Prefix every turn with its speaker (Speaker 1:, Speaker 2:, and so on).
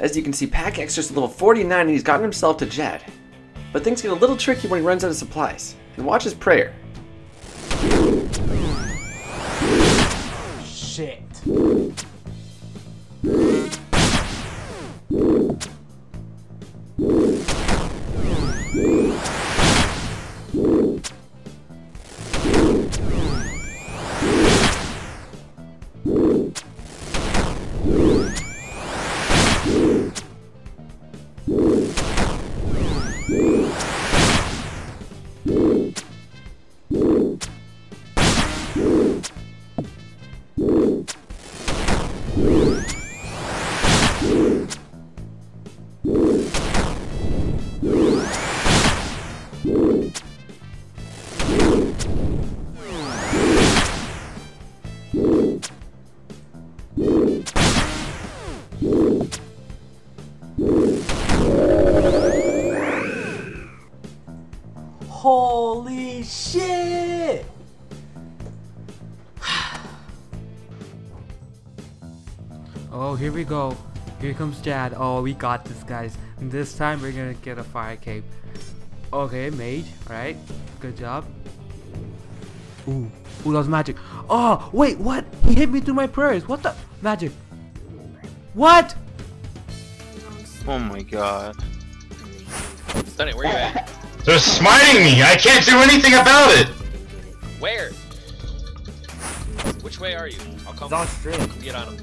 Speaker 1: As you can see, Pack Extra's level 49 and he's gotten himself to Jad. But things get a little tricky when he runs out of supplies. And watch his prayer.
Speaker 2: Shit. Holy shit!
Speaker 3: Oh, here we go. Here comes Jad. Oh, we got this, guys. And this time we're gonna get a fire cape. Okay, mage. Alright. Good job. Ooh. Ooh, that was magic. Oh, wait, what? He hit me through my prayers. What the? Magic. What?
Speaker 4: Oh my god.
Speaker 5: Stunning, where you at?
Speaker 6: They're smiting me! I can't do anything about it!
Speaker 5: Where? Which way are you? I'll come
Speaker 2: It's on stream.
Speaker 5: get on him.